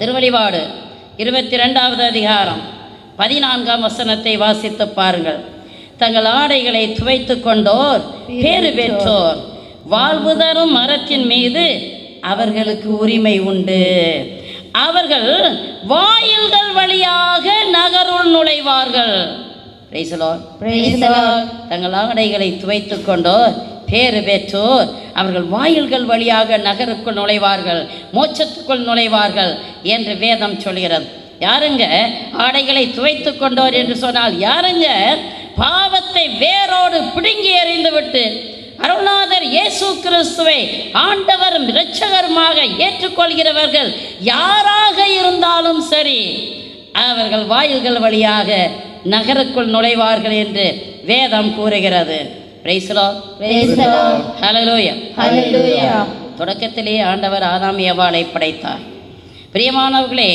திருவழிபாடு இருபத்தி ரெண்டாவது அதிகாரம் பதினான்காம் வசனத்தை வாசித்து பாருங்கள். தங்கள் ஆடைகளை துவைத்து கொண்டோர் பேறு பெற்றோர். வாழ்வு தரும் மரத்தின் மீது அவர்களுக்கு உரிமை உண்டு. அவர்கள் வாயில்கள் வழியாக நகருள் நுழைவார்கள். தங்கள் ஆடைகளை துவைத்து கொண்டோர் பேறு பெற்றோர். அவர்கள் வாயில்கள் வழியாக நகருக்குள் நுழைவார்கள். மோட்சத்துக்குள் நுழைவார்கள் என்று வேதம் சொல்கிறது. யாருங்க? ஆடைகளை துவைத்து கொண்டோர் என்று சொன்னால் யாருங்க? பாவத்தை வேரோடு பிடுங்கி எறிந்துவிட்டு அருணாதர் இயேசு கிறிஸ்துவை ஆண்டவரும் இரட்சகருமாக ஏற்றுக்கொள்கிறவர்கள் யாராக இருந்தாலும் சரி அவர்கள் வாயில்கள் வழியாக நகருக்குள் நுழைவார்கள் என்று வேதம் கூறுகிறது. தொடக்கத்திலே ஆண்டவர் ஆதாம் ஏவாளை படைத்தார். பிரியமானவர்களே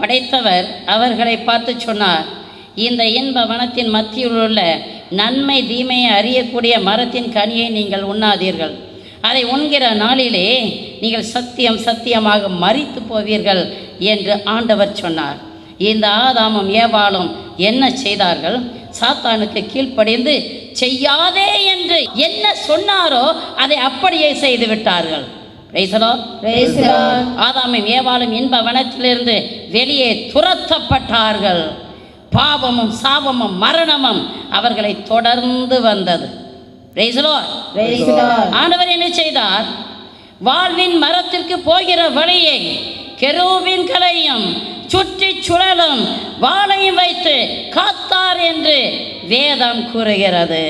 படைத்தவர் அவர்களை பார்த்து சொன்னார் இந்த இன்ப வனத்தின் மத்தியில் உள்ள நன்மை தீமையை அறியக்கூடிய மரத்தின் கனியை நீங்கள் உண்ணாதீர்கள். அதை உண்கிற நாளிலே நீங்கள் சத்தியம் சத்தியமாக மறித்து போவீர்கள் என்று ஆண்டவர் சொன்னார். இந்த ஆதாமும் ஏவாளும் என்ன செய்தார்கள்? சாத்தானுக்கு கீழ்ப்படிந்து செய்யாதே என்று என்ன சொன்னாரோ அதை அப்படியே செய்து விட்டார்கள். ஆதாமும் ஏவாளும் இன்ப வனத்திலிருந்து வெளியே துரத்தப்பட்டார்கள். பாவமும் சாபமும் மரணமும் அவர்களை தொடர்ந்து வந்தது. ஆண்டவர் என்ன செய்தார்? வாழ்வின் மரத்திற்கு போகிற வழியை கெரூவின் கலையும் சுற்றி சுழலும் வாளையும் வைத்து காத்தார் என்று வேதம் கூறுகிறது.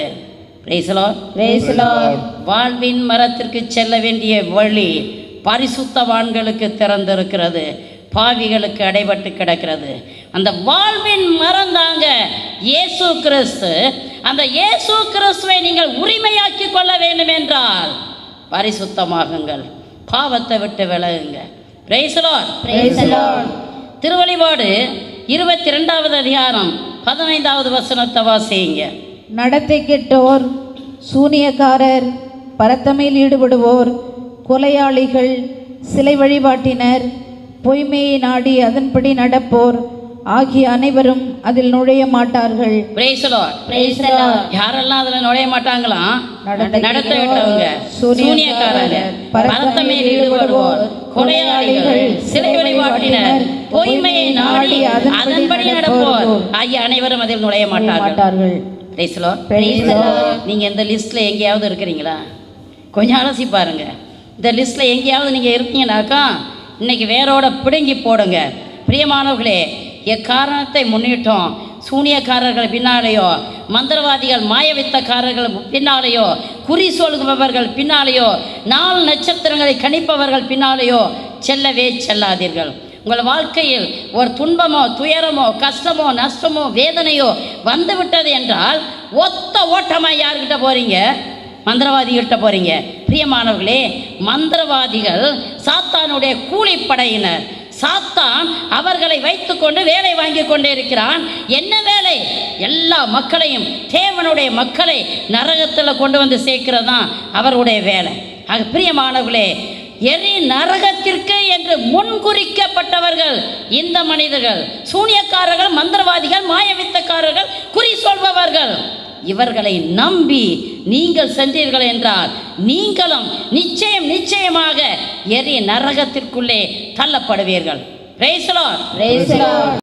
வாழ்வின் மரத்திற்கு செல்ல வேண்டிய வழி பரிசுத்தவான்களுக்கு திறந்திருக்கிறது. பாவிகளுக்கு அடைபட்டு கிடக்கிறது. அந்த வாழ்வின் மரம் தாங்க இயேசு கிறிஸ்து. அந்த இயேசு கிறிஸ்துவை நீங்கள் உரிமையாக்கி கொள்ள வேண்டும் என்றால் பரிசுத்தமாகுங்கள். பாவத்தை விட்டு விலகுங்க. Lord. திருவழிபாடு இருபத்தி ரெண்டாவது அதிகாரம். பதினைந்தாவது வசனத்தை வாசிங்க. நடத்தை கெட்டோர் சூனியக்காரர் பரத்தமையில் ஈடுபடுவோர் கொலையாளிகள் சிலை வழிபாட்டினர் பொய்மையை நாடி அதன்படி நடப்போர் ஆகிய அனைவரும் அதில் நுழைய மாட்டார்கள். யாரெல்லாம் அதுல நுழைய மாட்டாங்களாம் நடத்தை நடத்த விட்டவங்க சூனியக்காரர் பரத்தமையில் ஈடுபடுவோர் கொலையாளிகள் சிலை வழிபாட்டினர் பொய்மையை நாடி அதன்படி நடப்போர். ஆகிய அனைவரும் அதில் நுழைய மாட்டார்கள். மாட்டார்கள் Praise the Lord. Praise the Lord. நீங்க இந்த லிஸ்ட்ல எங்கேயாவது இருக்கிறீங்களா? கொஞ்சம் அலசி பாருங்க. இந்த லிஸ்ட்ல எங்கேயாவது நீங்க இருக்கீங்கனாக்கா இன்னைக்கு வேரோட பிடுங்கி போடுங்க. பிரியமானவர்களே எக்காரணத்தை முன்னிட்டோம்? சூனியக்காரர்கள் பின்னாலேயோ மந்திரவாதிகள் மாயவித்தக்காரர்கள் பின்னாலேயோ குறி சொல்பவர்கள் பின்னாலேயோ நாலு நட்சத்திரங்களை கணிப்பவர்கள் பின்னாலேயோ செல்லவே செல்லாதீர்கள். உங்கள் வாழ்க்கையில் ஒரு துன்பமோ துயரமோ கஷ்டமோ நஷ்டமோ வேதனையோ வந்துவிட்டது என்றால் ஒத்த ஓட்டமாக யார்கிட்ட போகிறீங்க மந்திரவாதிகிட்ட போகிறீங்க பிரியமானவர்களே மந்திரவாதிகள் சாத்தானுடைய கூலிப்படையினர். சாத்தான் அவர்களை வைத்துக்கொண்டு வேலை வாங்கி கொண்டே இருக்கிறான். என்ன வேலை? எல்லா மக்களையும் தேவனுடைய மக்களை நரகத்தில் கொண்டு வந்து சேர்க்கிறது தான் அவருடைய வேலை. ஆக பிரியமானவர்களே எரி நரகத்திற்கு என்று முன்குறிக்கப்பட்டவர்கள் இந்த மனிதர்கள். சூனியக்காரர்கள் மந்திரவாதிகள் மாயவித்தக்காரர்கள் குறி சொல்பவர்கள். இவர்களை நம்பி நீங்கள் சென்றீர்கள் என்றால் நீங்களும் நிச்சயம் நிச்சயமாக எரி நரகத்திற்குள்ளே தள்ளப்படுவீர்கள்.